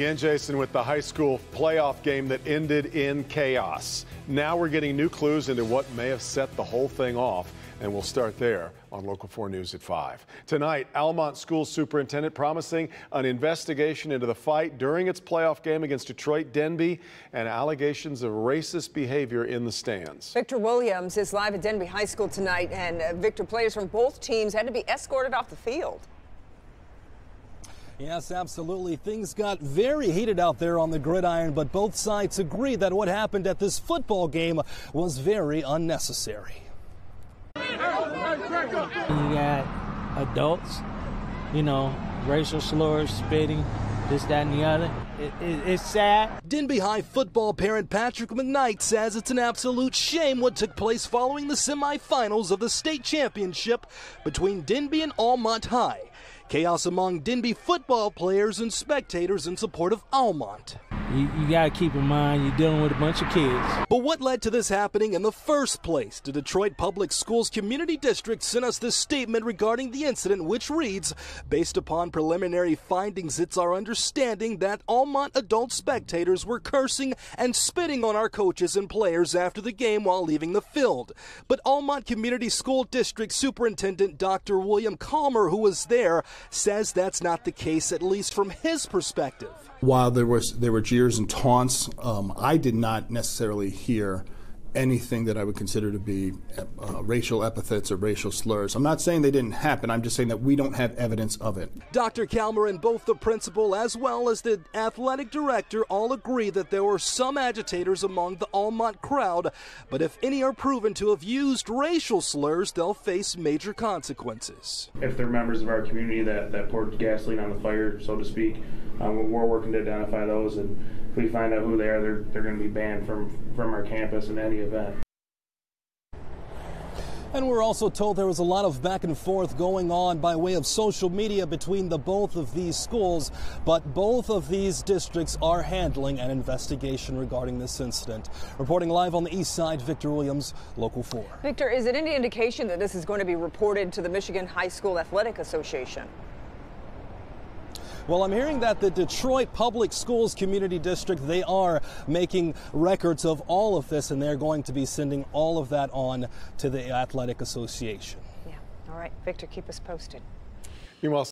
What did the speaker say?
begin, Jason, with the high school playoff game that ended in chaos. Now we're getting new clues into what may have set the whole thing off, and we'll start there on Local 4 News at 5. Tonight, Almont School Superintendent promising an investigation into the fight during its playoff game against Detroit Denby and allegations of racist behavior in the stands. Victor Williams is live at Denby High School tonight, and uh, Victor players from both teams had to be escorted off the field. Yes, absolutely. Things got very heated out there on the gridiron, but both sides agree that what happened at this football game was very unnecessary. You got adults, you know, racial slurs, spitting, this, that, and the other. It, it, it's sad. Denby High football parent Patrick McKnight says it's an absolute shame what took place following the semifinals of the state championship between Denby and Almont High. Chaos among Denby football players and spectators in support of Almont. You, you got to keep in mind you're dealing with a bunch of kids. But what led to this happening in the first place? The Detroit Public Schools Community District sent us this statement regarding the incident, which reads Based upon preliminary findings, it's our understanding that Almont adult spectators were cursing and spitting on our coaches and players after the game while leaving the field. But Almont Community School District Superintendent Dr. William Calmer, who was there, says that's not the case, at least from his perspective. While there was there were jeers and taunts, um, I did not necessarily hear anything that I would consider to be uh, racial epithets or racial slurs. I'm not saying they didn't happen. I'm just saying that we don't have evidence of it. Dr. Calmer and both the principal as well as the athletic director all agree that there were some agitators among the Almont crowd, but if any are proven to have used racial slurs, they'll face major consequences. If they're members of our community that, that poured gasoline on the fire, so to speak, um, we're working to identify those and if we find out who they are, they're, they're going to be banned from, from our campus in any event. And we're also told there was a lot of back and forth going on by way of social media between the both of these schools, but both of these districts are handling an investigation regarding this incident. Reporting live on the east side, Victor Williams, Local 4. Victor, is it any indication that this is going to be reported to the Michigan High School Athletic Association? Well, I'm hearing that the Detroit Public Schools Community District, they are making records of all of this, and they're going to be sending all of that on to the Athletic Association. Yeah. All right. Victor, keep us posted. Meanwhile,